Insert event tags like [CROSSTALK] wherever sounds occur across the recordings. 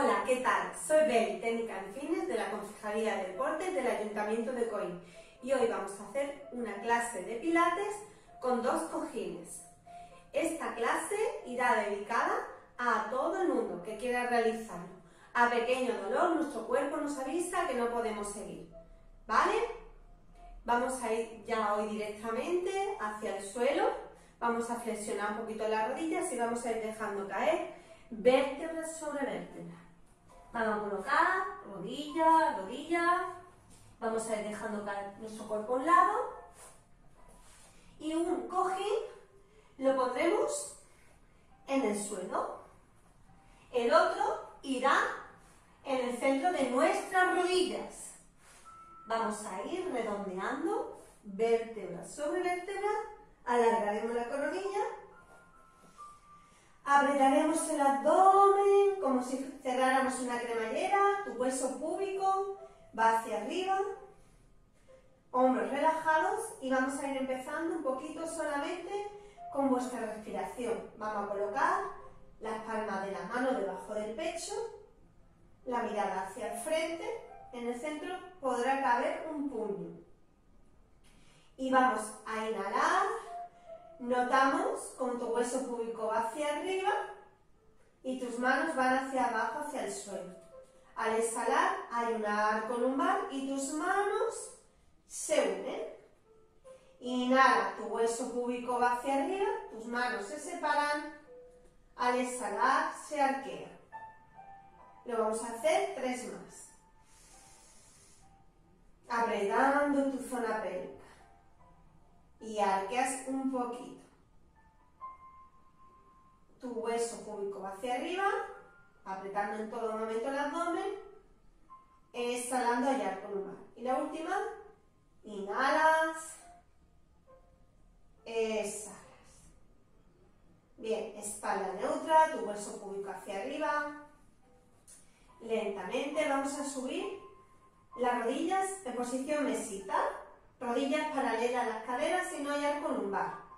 Hola, ¿qué tal? Soy Beli, técnica en fitness de la Concejalía de Deportes del Ayuntamiento de Coín y hoy vamos a hacer una clase de pilates con dos cojines. Esta clase irá dedicada a todo el mundo que quiera realizarlo. A pequeño dolor nuestro cuerpo nos avisa que no podemos seguir, ¿vale? Vamos a ir ya hoy directamente hacia el suelo, vamos a flexionar un poquito las rodillas y vamos a ir dejando caer vértebra sobre vértebra. Vamos a colocar rodilla, rodilla, vamos a ir dejando nuestro cuerpo a un lado y un cojín lo pondremos en el suelo. El otro irá en el centro de nuestras rodillas. Vamos a ir redondeando vértebra sobre vértebra, alargaremos la coronilla Apretaremos el abdomen como si cerráramos una cremallera, tu hueso púbico va hacia arriba, hombros relajados y vamos a ir empezando un poquito solamente con vuestra respiración. Vamos a colocar las palmas de las manos debajo del pecho, la mirada hacia el frente, en el centro podrá caber un puño. Y vamos a inhalar Notamos con tu hueso púbico va hacia arriba y tus manos van hacia abajo, hacia el suelo. Al exhalar hay un arco lumbar y tus manos se unen. Inhala, tu hueso púbico va hacia arriba, tus manos se separan. Al exhalar se arquea. Lo vamos a hacer tres más. Apretando tu zona pélvica y arqueas un poquito. Tu hueso púbico va hacia arriba, apretando en todo momento el abdomen, exhalando y arco lumbar. Y la última, inhalas, exhalas. Bien, espalda neutra, tu hueso púbico hacia arriba. Lentamente vamos a subir las rodillas en posición mesita rodillas paralelas a las caderas y no hay arco lumbar.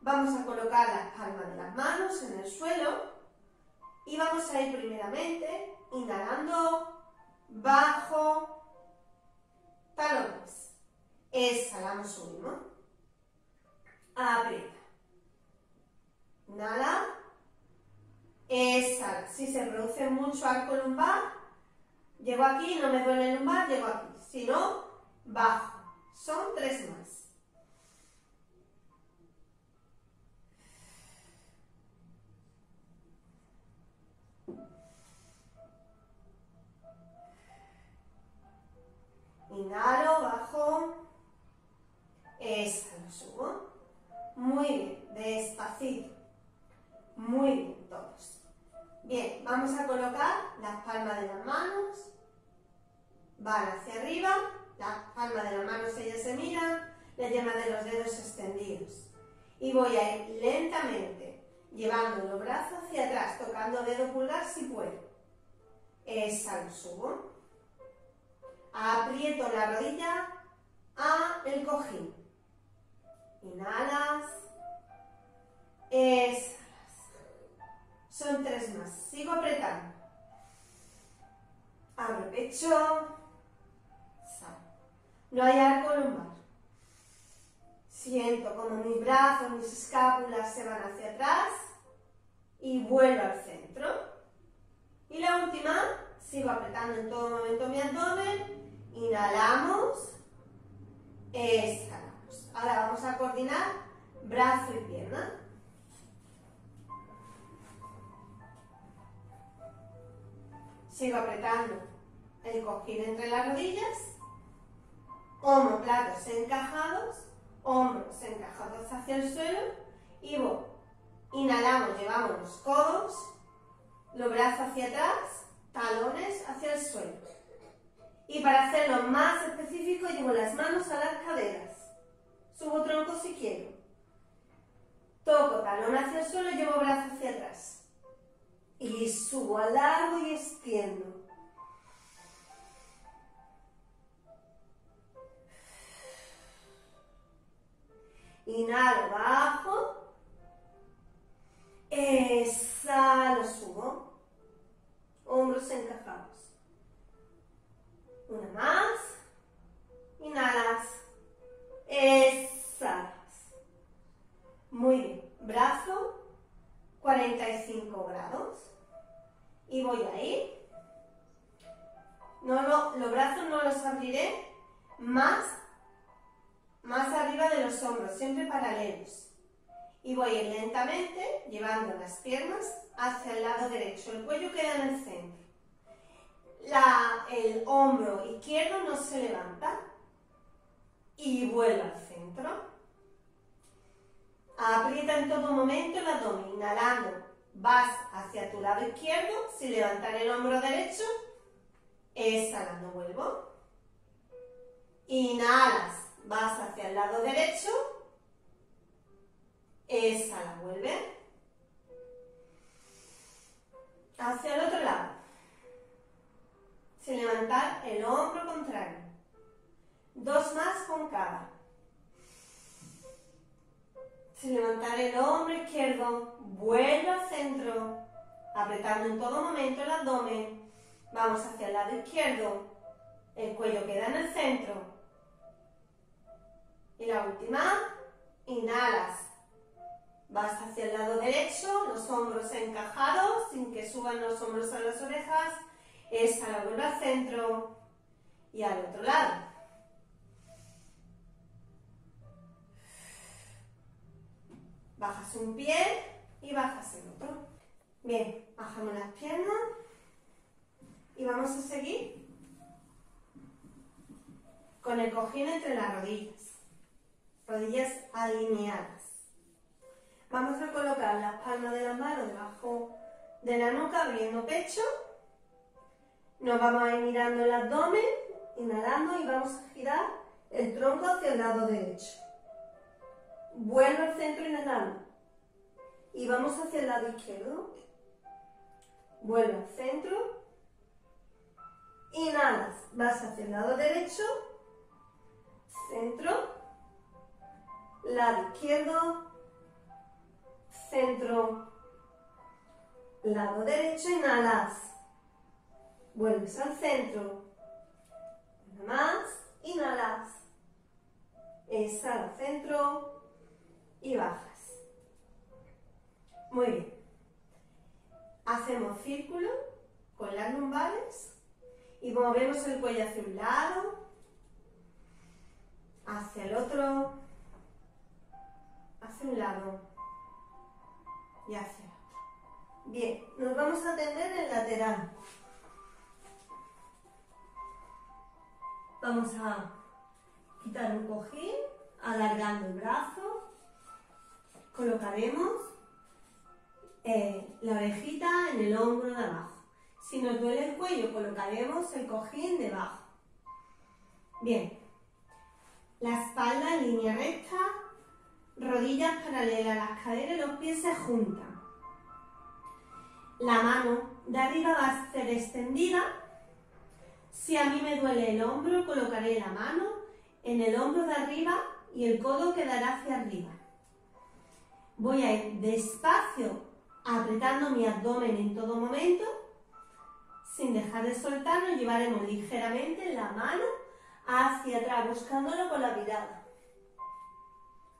Vamos a colocar las palmas de las manos en el suelo y vamos a ir primeramente inhalando bajo talones. Exhalamos, subimos. Aprieta. Inhala. Exhala. Si se produce mucho arco lumbar, llego aquí, no me duele el lumbar, llego aquí. Si no, bajo. Son tres más. Inhalo, bajo. Exhalo, subo. Muy bien, despacito. Muy bien, todos. Bien, vamos a colocar las palmas de las manos. Van hacia arriba la palma de la mano ella se mira, la yema de los dedos extendidos. Y voy a ir lentamente, llevando los brazos hacia atrás, tocando dedo pulgar si puedo. Exhalo, subo. Aprieto la rodilla a el cojín. Inhalas. Exhalas. Son tres más. Sigo apretando. Abro pecho. No hay arco lumbar. Siento como mis brazos, mis escápulas se van hacia atrás y vuelvo al centro. Y la última, sigo apretando en todo momento mi abdomen, inhalamos, exhalamos. Ahora vamos a coordinar brazo y pierna. Sigo apretando el cojín entre las rodillas platos encajados, hombros encajados hacia el suelo y voy. Inhalamos, llevamos los codos, los brazos hacia atrás, talones hacia el suelo. Y para hacerlo más específico, llevo las manos a las caderas. Subo tronco si quiero. Toco talón hacia el suelo, llevo brazos hacia atrás. Y subo, largo y extiendo. Inhalo, bajo. Exhalo, subo. hombros encajados. Una más. Inhalas. Exhalas. Muy bien. Brazo 45 grados. Y voy a ir. No los brazos no los abriré más, más arriba de los hombros, siempre paralelos. Y voy lentamente llevando las piernas hacia el lado derecho. El cuello queda en el centro. el hombro izquierdo no se levanta y vuelve al centro. Aprieta en todo momento el abdomen, inhalando. Vas hacia tu lado izquierdo, sin levantar el hombro derecho, exhalando vuelvo. Inhalas, vas hacia el lado derecho, exhala, vuelve. Hacia el otro lado, sin levantar el hombro contrario. Dos más con cada. Sin levantar el hombro izquierdo, vuelve al centro, apretando en todo momento el abdomen. Vamos hacia el lado izquierdo, el cuello queda en el centro. Y la última, inhalas. Vas hacia el lado derecho, los hombros encajados, sin que suban los hombros a las orejas. Exhala, vuelve al centro y al otro lado. Bajas un pie y bajas el otro. Bien, bajamos las piernas y vamos a seguir con el cojín entre las rodillas. Rodillas alineadas. Vamos a colocar las palmas de las manos debajo de la nuca, abriendo pecho. Nos vamos a ir mirando el abdomen, inhalando y vamos a girar el tronco hacia el lado derecho. Vuelvo al centro inhalando. Y vamos hacia el lado izquierdo. Vuelvo al centro. Inhalas, vas hacia el lado derecho. Centro. Lado izquierdo. Centro. Lado derecho, inhalas. Vuelves al centro. Una más. Inhalas. Exhala, centro y bajas. Muy bien. Hacemos círculo con las lumbares y movemos el cuello hacia un lado, hacia el otro, hacia un lado y hacia. Bien, nos vamos a tender el lateral. Vamos a quitar un cojín, alargando el brazo colocaremos eh, la orejita en el hombro de abajo. Si nos duele el cuello, colocaremos el cojín debajo. Bien, la espalda en línea recta, rodillas paralelas a las caderas y los pies se juntan. La mano de arriba va a ser extendida. Si a mí me duele el hombro, colocaré la mano en el hombro de arriba y el codo quedará hacia arriba. Voy a ir despacio, apretando mi abdomen en todo momento. Sin dejar de soltar, nos llevaremos ligeramente la mano hacia atrás, buscándolo con la mirada.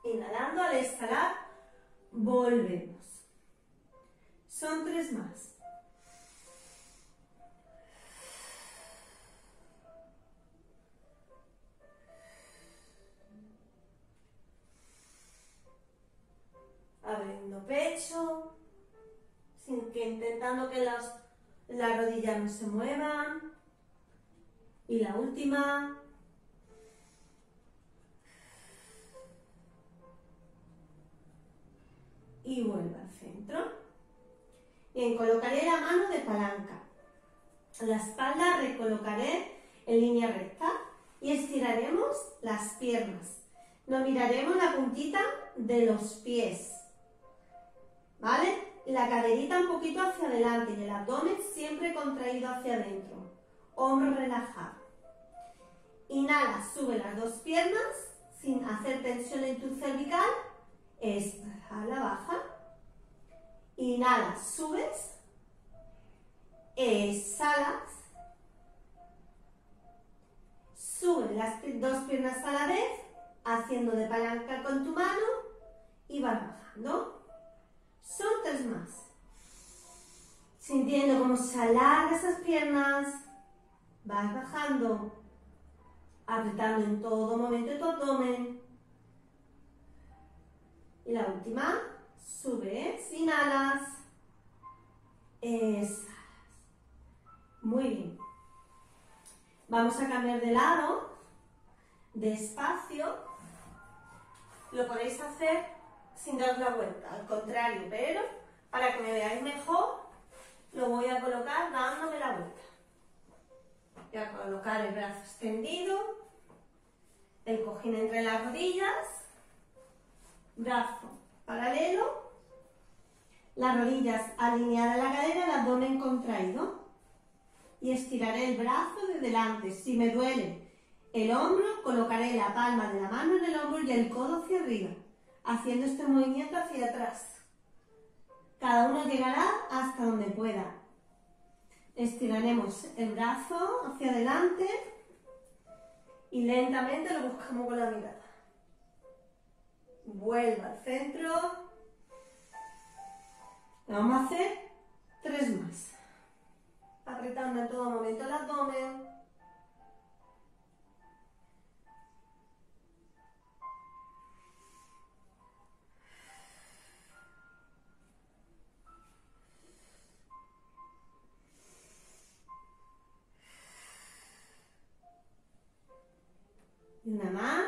Inhalando, al exhalar, volvemos. Son tres más. abriendo pecho, sin que intentando que las, las rodillas no se muevan. Y la última. Y vuelve al centro. Bien, colocaré la mano de palanca. La espalda recolocaré en línea recta y estiraremos las piernas. Nos miraremos la puntita de los pies. ¿Vale? La caderita un poquito hacia adelante y el abdomen siempre contraído hacia adentro. Hombro relajado. Inhala, sube las dos piernas sin hacer tensión en tu cervical. Exhala, baja. Inhala, subes. exhalas, sube las dos piernas a la vez, haciendo de palanca con tu mano y vas bajando. Son más. Sintiendo cómo se alargan esas piernas, vas bajando, apretando en todo momento tu abdomen. Y la última, subes, inhalas, exhalas. Muy bien. Vamos a cambiar de lado, despacio. Lo podéis hacer sin dar la vuelta, al contrario, pero para que me veáis mejor, lo voy a colocar dándome la vuelta. Voy a colocar el brazo extendido, el cojín entre las rodillas, brazo paralelo, las rodillas alineadas a la cadera, el abdomen contraído. Y estiraré el brazo de delante. Si me duele el hombro, colocaré la palma de la mano en el hombro y el codo hacia arriba, haciendo este movimiento hacia atrás. Cada uno llegará hasta donde pueda. Estiraremos el brazo hacia adelante y lentamente lo buscamos con la mirada. Vuelva al centro. Vamos a hacer tres más. Apretando en todo momento el abdomen. Y una más.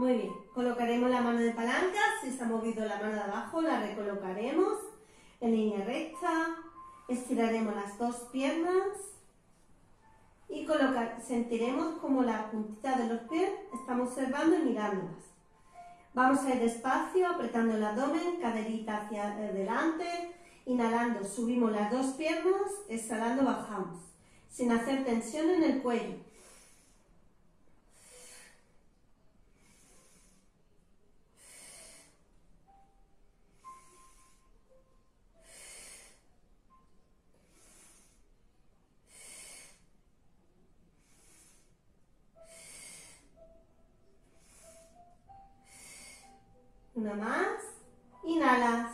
Muy bien, colocaremos la mano de palanca, si se ha movido la mano de abajo la recolocaremos en línea recta, estiraremos las dos piernas y colocar, sentiremos como la puntita de los pies estamos observando y mirándolas. Vamos a ir despacio, apretando el abdomen, caderita hacia adelante, inhalando subimos las dos piernas, exhalando bajamos, sin hacer tensión en el cuello. Una más. Inhalas.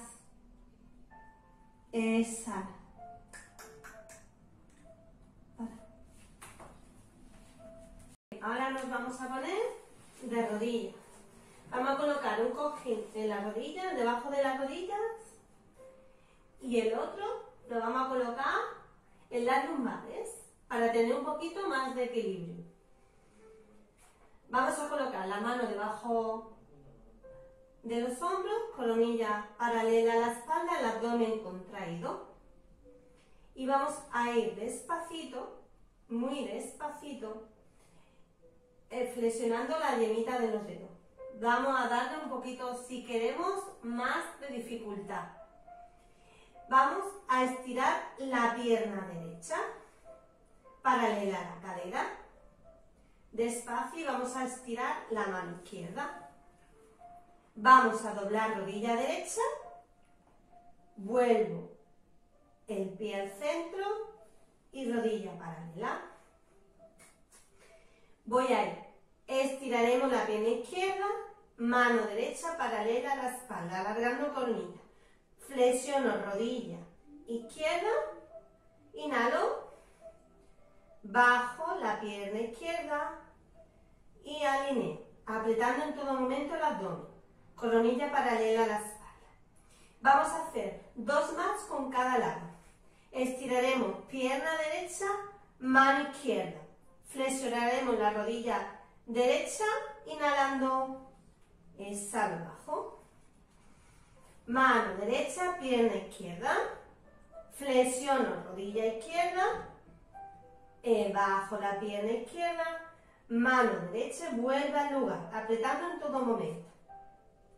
Exhala. Ahora nos vamos a poner de rodillas. Vamos a colocar un cojín en la rodilla, debajo de las rodillas, y el otro lo vamos a colocar en las lumbares para tener un poquito más de equilibrio. Vamos a colocar la mano debajo de los hombros, coronilla paralela a la espalda, el abdomen contraído. Y vamos a ir despacito, muy despacito, eh, flexionando la yemita de los dedos. Vamos a darle un poquito, si queremos, más de dificultad. Vamos a estirar la pierna derecha, paralela a la cadera. Despacio y vamos a estirar la mano izquierda. Vamos a doblar rodilla derecha, vuelvo el pie al centro y rodilla paralela. Voy a ir, estiraremos la pierna izquierda, mano derecha paralela a la espalda, alargando cornilla. Flexiono rodilla izquierda, inhalo, bajo la pierna izquierda y alineo, apretando en todo momento el abdomen coronilla paralela a la espalda. Vamos a hacer dos más con cada lado. Estiraremos pierna derecha, mano izquierda. Flexionaremos la rodilla derecha, inhalando, exhalo bajo. Mano derecha, pierna izquierda. Flexiono rodilla izquierda, eh, bajo la pierna izquierda, mano derecha, vuelve al lugar, apretando en todo momento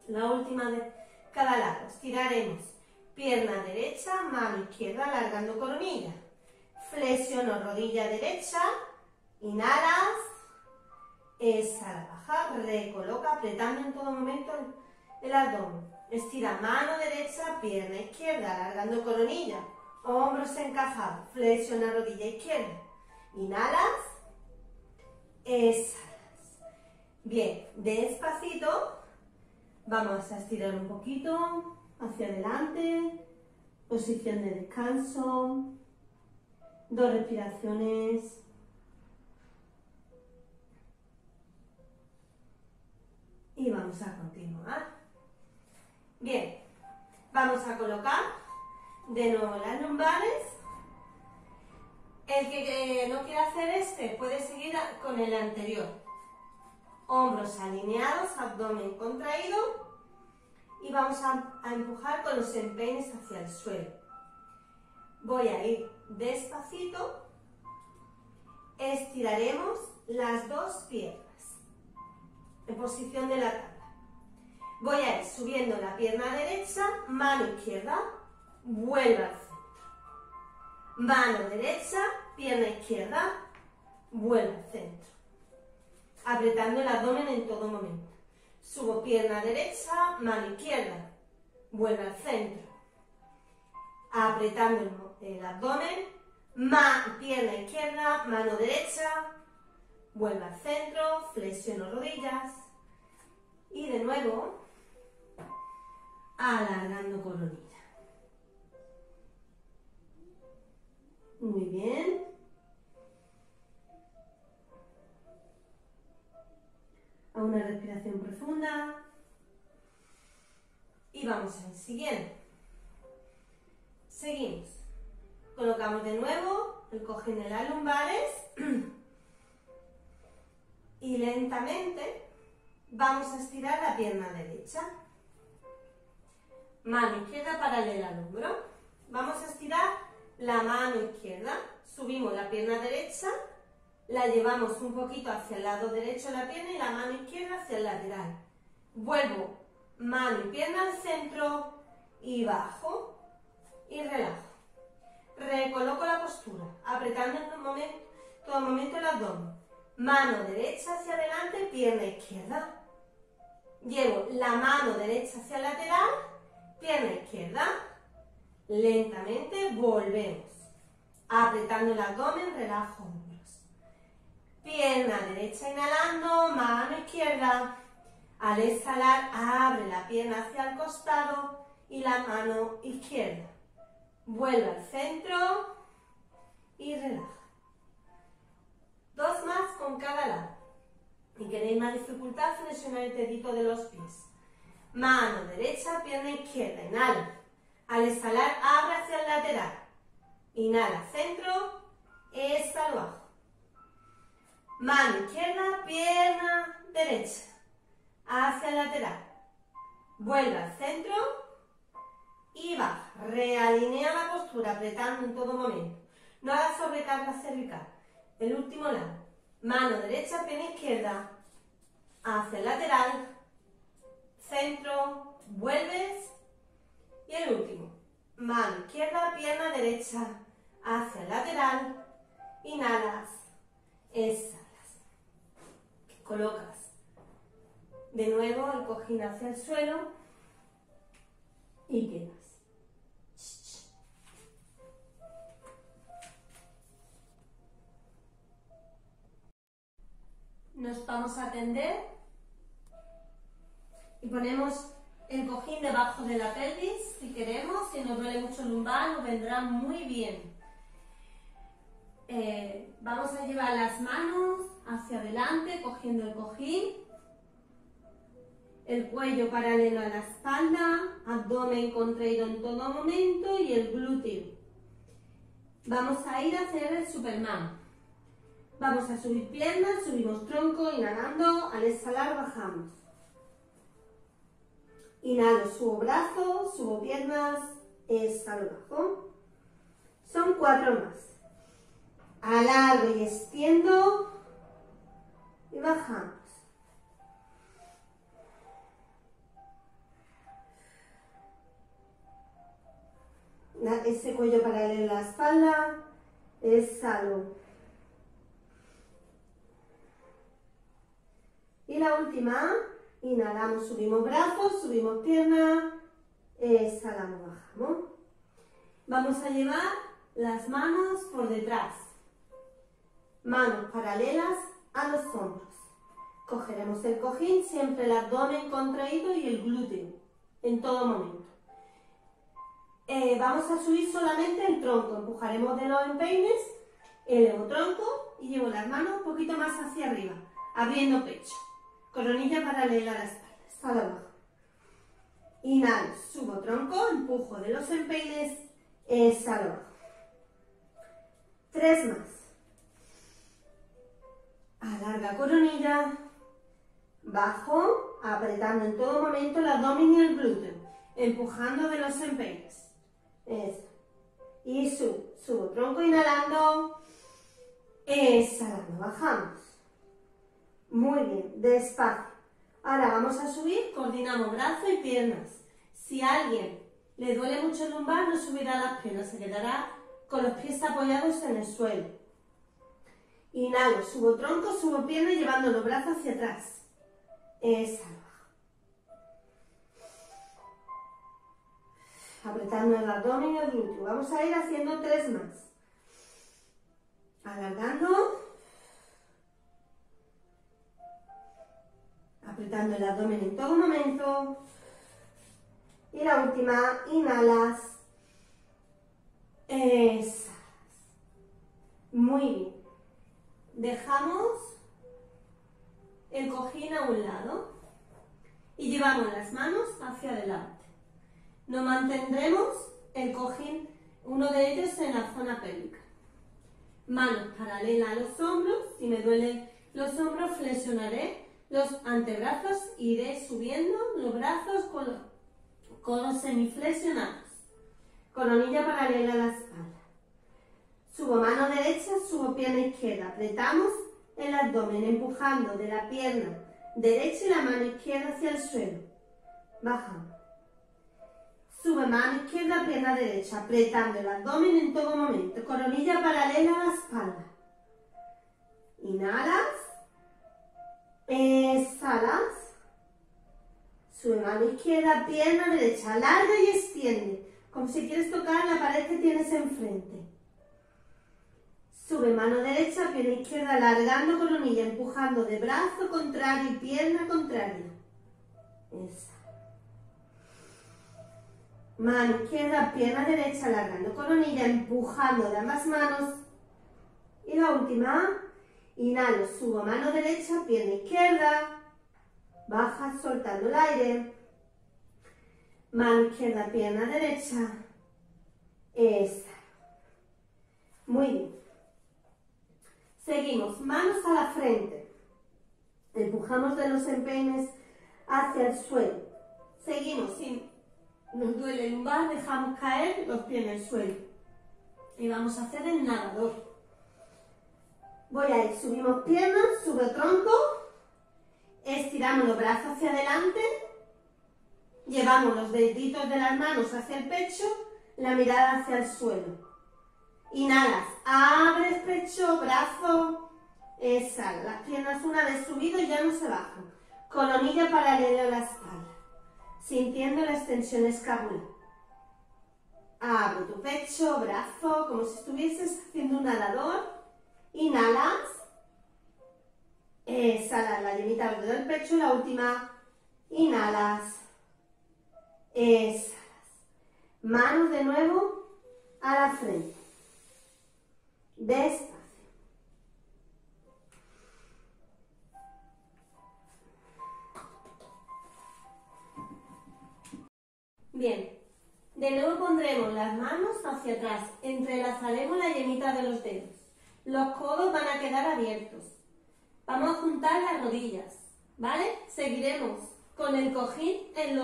la última de cada lado. Estiraremos pierna derecha, mano izquierda, alargando coronilla. Flexiono rodilla derecha, inhalas, exhala, baja, recoloca, apretando en todo momento el abdomen. Estira mano derecha, pierna izquierda, alargando coronilla. Hombros encajados, flexiona rodilla izquierda. Inhalas, exhalas. Bien, despacito, vamos a estirar un poquito hacia adelante, posición de descanso, dos respiraciones. Y vamos a continuar. Bien, vamos a colocar de nuevo las lumbares. El que no quiera hacer este puede seguir con el anterior. Hombros alineados, abdomen contraído y vamos a, empujar con los empeines hacia el suelo. Voy a ir despacito, estiraremos las dos piernas en posición de la tabla. Voy a ir subiendo la pierna derecha, mano izquierda, vuelvo al centro. Mano derecha, pierna izquierda, vuelvo al centro. Apretando el abdomen en todo momento. Subo pierna derecha, mano izquierda, vuelvo al centro. Apretando el abdomen, pierna izquierda, mano derecha, vuelvo al centro, flexiono rodillas. Y de nuevo, alargando coronilla. Muy bien. A una respiración profunda. Y vamos al siguiente. Seguimos. Colocamos de nuevo el cojín de las lumbares. [CLEARS THROAT] y lentamente vamos a estirar la pierna derecha. Mano izquierda paralela al hombro. Vamos a estirar la mano izquierda. Subimos la pierna derecha, la llevamos un poquito hacia el lado derecho de la pierna y la mano izquierda hacia el lateral. Vuelvo mano y pierna al centro y bajo y relajo. Recoloco la postura, apretando en momento, todo momento el abdomen. Mano derecha hacia adelante, pierna izquierda. Llevo la mano derecha hacia el lateral Pierna izquierda. Lentamente volvemos. Apretando el abdomen, relajo. Pierna derecha inhalando, mano izquierda. Al exhalar, abre la pierna hacia el costado y la mano izquierda. Vuelve al centro y relaja. Dos más con cada lado. Si queréis más dificultad, flexionar el dedito de los pies. Mano derecha, pierna izquierda. Inhala. Al exhalar, abre hacia el lateral. Inhala, centro. Exhalo, abajo. Mano izquierda, pierna derecha. Hacia el lateral. Vuelve al centro. Y baja. Realinea la postura, apretando en todo momento. No hagas sobrecarga cervical. El último lado. Mano derecha, pierna izquierda. Hacia el lateral centro, vuelves y el último. Mano izquierda, pierna derecha hacia el lateral, inhalas, exhalas. Colocas de nuevo el cojín hacia el suelo y quedas. Nos vamos a atender y ponemos el cojín debajo de la pelvis si queremos, si nos duele mucho el lumbar nos vendrá muy bien. Eh, vamos a llevar las manos hacia adelante cogiendo el cojín, el cuello paralelo a la espalda, abdomen contraído en todo momento y el glúteo. Vamos a ir a hacer el Superman. Vamos a subir piernas, subimos tronco, inhalando, al exhalar bajamos. Inhalo, subo brazos, subo piernas, exhalo bajo. Son cuatro más. Alargo y extiendo y bajamos. Ese cuello paralelo a la espalda, exhalo. Y la última, inhalamos, subimos brazos, subimos piernas, exhalamos, bajamos. Vamos a llevar las manos por detrás, manos paralelas a los hombros. Cogeremos el cojín, siempre el abdomen contraído y el glúteo, en todo momento. Eh, vamos a subir solamente el tronco, empujaremos de los empeines, elevo tronco y llevo las manos un poquito más hacia arriba, abriendo pecho. Coronilla paralela a la espalda, espalda abajo. Inhalo, subo tronco, empujo de los empeines, exhalo. Tres más. Alarga coronilla, bajo, apretando en todo momento el abdomen y el glúteo, empujando de los empeines. Eso. Y subo, subo tronco inhalando, exhalando, bajamos. Muy bien, despacio. Ahora vamos a subir, coordinamos brazos y piernas. Si a alguien le duele mucho el lumbar, no subirá las piernas, se quedará con los pies apoyados en el suelo. Inhalo, subo tronco, subo pierna llevando los brazos hacia atrás. Exhalo. apretando el abdomen y el glúteo. Vamos a ir haciendo tres más. Alargando. Apretando el abdomen en todo momento. Y la última, inhalas. Exhalas. Muy bien. Dejamos el cojín a un lado y llevamos las manos hacia adelante. Nos mantendremos el cojín, uno de ellos en la zona pélvica. Manos paralelas a los hombros. Si me duelen los hombros, flexionaré los antebrazos. Iré subiendo los brazos con los codos semiflexionados. Coronilla paralela a la espalda. Subo mano derecha, subo pierna izquierda. Apretamos el abdomen, empujando de la pierna derecha y la mano izquierda hacia el suelo. Bajamos. Sube mano izquierda, pierna derecha, apretando el abdomen en todo momento. Coronilla paralela a la espalda. Inhalas. Exhalas. Sube mano izquierda, pierna derecha, larga y extiende. Como si quieres tocar la pared que tienes enfrente. Sube mano derecha, pierna izquierda, alargando coronilla, empujando de brazo contrario y pierna contraria. Exhala. Mano izquierda, pierna derecha, alargando coronilla, empujando de ambas manos. Y la última, inhalo, subo mano derecha, pierna izquierda, baja soltando el aire. Mano izquierda, pierna derecha, esa. Muy bien. Seguimos, manos a la frente. Empujamos de los empeines hacia el suelo. Seguimos sin nos duele el lumbar, dejamos caer los pies en el suelo. Y vamos a hacer el nadador. Voy a ir, subimos piernas, sube tronco, estiramos los brazos hacia adelante, llevamos los deditos de las manos hacia el pecho, la mirada hacia el suelo. Inhalas, abres pecho, brazo, exhala. Las piernas una vez subido ya no se bajan. Colonilla paralela a la espalda sintiendo la extensión escapular. Abre tu pecho, brazo, como si estuvieses haciendo un nadador. Inhalas. Exhala la llenita del pecho. La última. Inhalas. Exhalas. Manos de nuevo a la frente. Despacio. Bien, de nuevo pondremos las manos hacia atrás, entrelazaremos la yemita de los dedos. Los codos van a quedar abiertos. Vamos a juntar las rodillas, ¿vale? Seguiremos con el cojín en,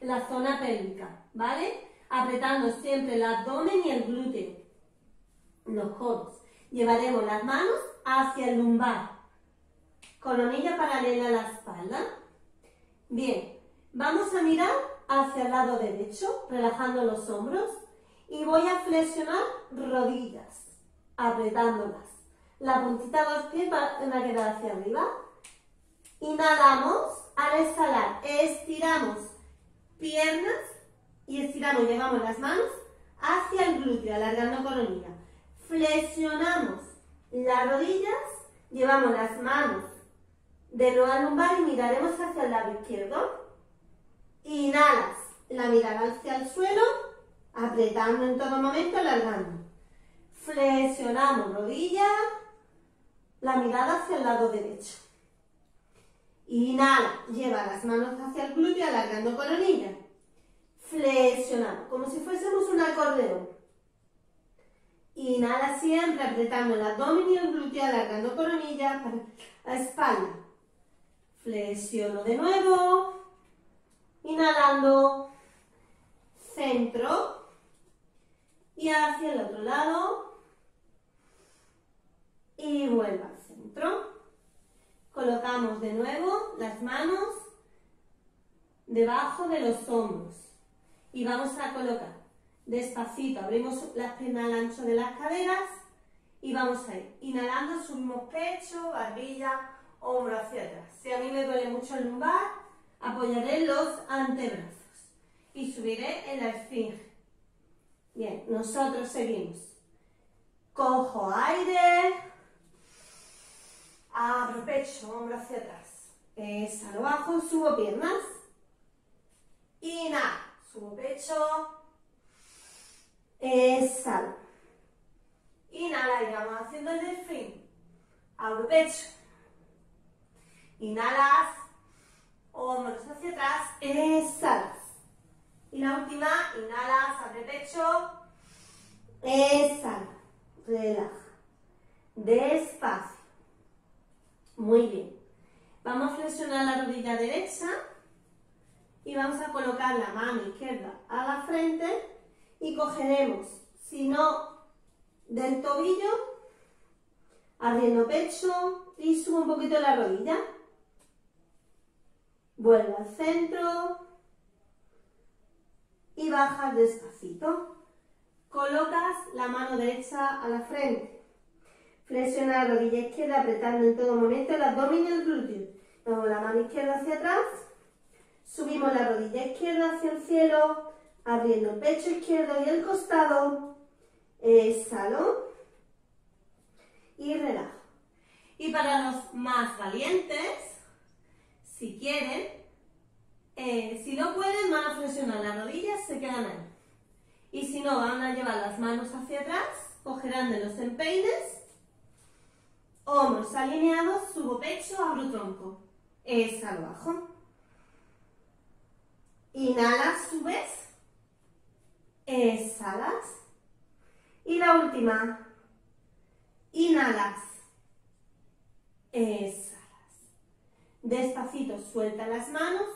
la zona pélvica, ¿vale? Apretando siempre el abdomen y el glúteo, los codos. Llevaremos las manos hacia el lumbar, coronilla paralela a la espalda. Bien, vamos a mirar hacia el lado derecho, relajando los hombros. Y voy a flexionar rodillas, apretándolas. La puntita de los pies va a quedar hacia arriba. Inhalamos, al exhalar estiramos piernas y estiramos, llevamos las manos hacia el glúteo, alargando coronilla. Flexionamos las rodillas, llevamos las manos de nuevo lumbar y miraremos hacia el lado izquierdo. Inhalas, la mirada hacia el suelo, apretando en todo momento, alargando. Flexionamos rodilla, la mirada hacia el lado derecho. Inhala, lleva las manos hacia el glúteo, alargando coronilla. Flexionamos, como si fuésemos un acordeón. Inhala siempre apretando el abdomen y el glúteo, alargando coronilla la espalda. Flexiono de nuevo. Inhalando. Centro. Y hacia el otro lado. Y vuelvo al centro. Colocamos de nuevo las manos debajo de los hombros. Y vamos a colocar Despacito, abrimos las piernas al ancho de las caderas y vamos a ir inhalando, subimos pecho, barbilla, hombro hacia atrás. Si a mí me duele mucho el lumbar, apoyaré los antebrazos y subiré en la esfinge. Bien, nosotros seguimos. Cojo aire, abro pecho, hombro hacia atrás. Exhalo bajo, subo piernas. Inhalo, subo pecho, Exhala. Inhala y vamos haciendo el delfín. Abro pecho. Inhalas. Hombros hacia atrás. Exhalas. Y la última, inhalas, abre pecho. Exhala. Relaja. Despacio. Muy bien. Vamos a flexionar la rodilla derecha y vamos a colocar la mano izquierda a la frente y cogeremos, si no del tobillo, abriendo pecho y subo un poquito la rodilla. Vuelvo al centro y bajas despacito. Colocas la mano derecha a la frente. Flexiona la rodilla izquierda apretando en todo momento el abdomen y el glúteo. Vamos la mano izquierda hacia atrás. Subimos la rodilla izquierda hacia el cielo abriendo pecho izquierdo y el costado, exhalo y relajo. Y para los más valientes, si quieren, eh, si no pueden, van a flexionar las rodillas, se quedan ahí. Y si no, van a llevar las manos hacia atrás, cogerán de los empeines, hombros alineados, subo pecho, abro tronco, exhalo bajo. Inhala, subes, exhalas. Y la última, inhalas, exhalas. Despacito, suelta las manos,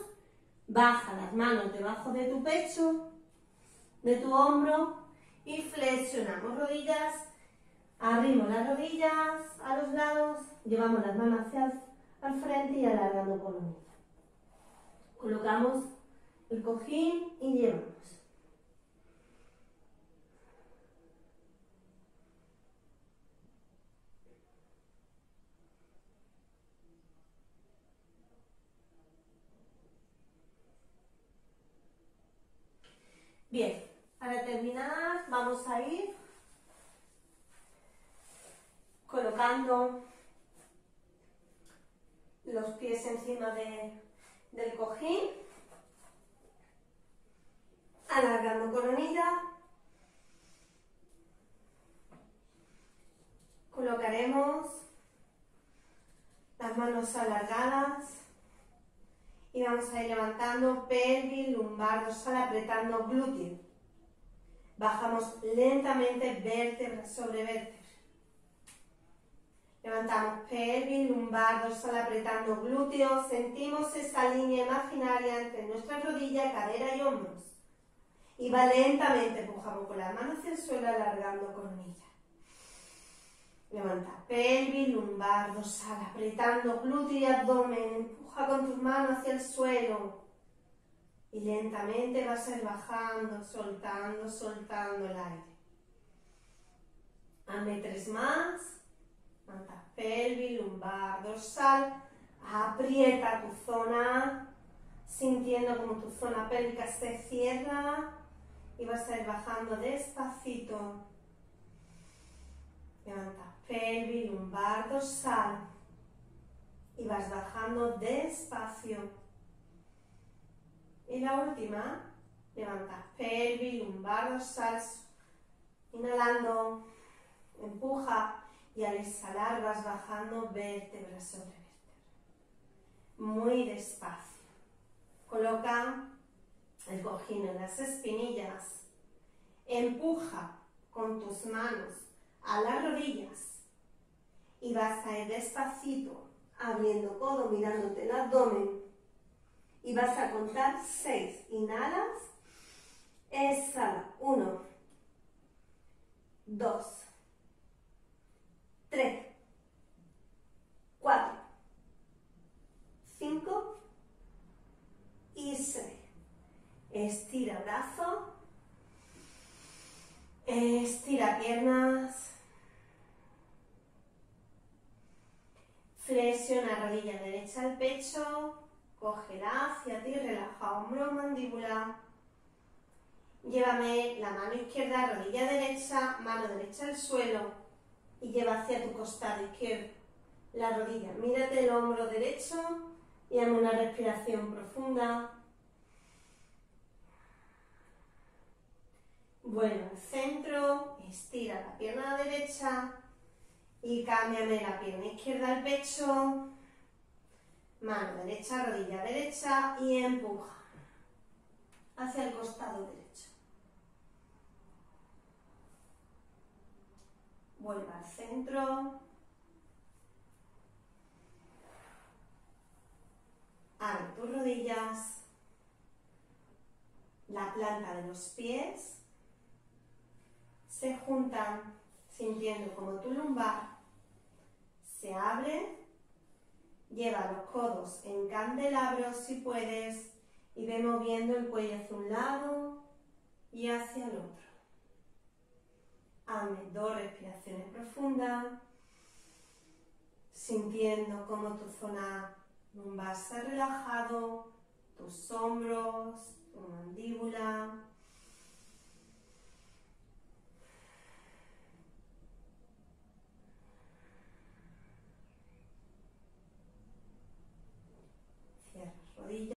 baja las manos debajo de tu pecho, de tu hombro y flexionamos rodillas, abrimos las rodillas a los lados, llevamos las manos hacia al frente y alargando columna. Colocamos el cojín y llevamos. Bien, para terminar vamos a ir colocando los pies encima del cojín, alargando coronilla, colocaremos las manos alargadas y vamos a ir levantando pelvis, lumbar, dorsal, apretando glúteo. Bajamos lentamente vértebra sobre vértebra. Levantamos pelvis, lumbar, dorsal, apretando glúteo. Sentimos esa línea imaginaria entre nuestra rodilla, cadera y hombros. Y va lentamente, empujamos con la mano hacia el suelo, alargando coronilla. Levanta pelvis, lumbar, dorsal, apretando glúteo y abdomen con tus manos hacia el suelo y lentamente vas a ir bajando, soltando, soltando el aire. Hazme tres más. Manta pelvis, lumbar, dorsal, Aprieta tu zona, sintiendo como tu zona pélvica se cierra y vas a ir bajando despacito. Levanta pelvis, lumbar, dorsal y vas bajando despacio. Y la última, levanta pelvis, lumbar, dorsal, inhalando, empuja y al exhalar vas bajando vértebra sobre vértebra. Muy despacio. Coloca el cojín en las espinillas. Empuja con tus manos a las rodillas y vas a ir despacito abriendo codo, mirándote el abdomen y vas a contar seis. Inhalas, exhala, uno, dos, tres, cuatro, cinco y seis. Estira brazo, estira piernas, Flexiona rodilla derecha al pecho, cógela hacia ti, relaja hombro, mandíbula. Llévame la mano izquierda, rodilla derecha, mano derecha al suelo y lleva hacia tu costado izquierdo la rodilla. Mírate el hombro derecho y hazme una respiración profunda. Vuelve al centro, estira la pierna derecha, y cámbiame la pierna izquierda al pecho, mano derecha, rodilla derecha y empuja hacia el costado derecho. Vuelva al centro. Abre tus rodillas, la planta de los pies se juntan sintiendo como tu lumbar se abre, lleva los codos en candelabros si puedes y ve moviendo el cuello hacia un lado y hacia el otro. Hazme dos respiraciones profundas, sintiendo como tu zona lumbar se ha relajado, tus hombros, tu mandíbula, orilla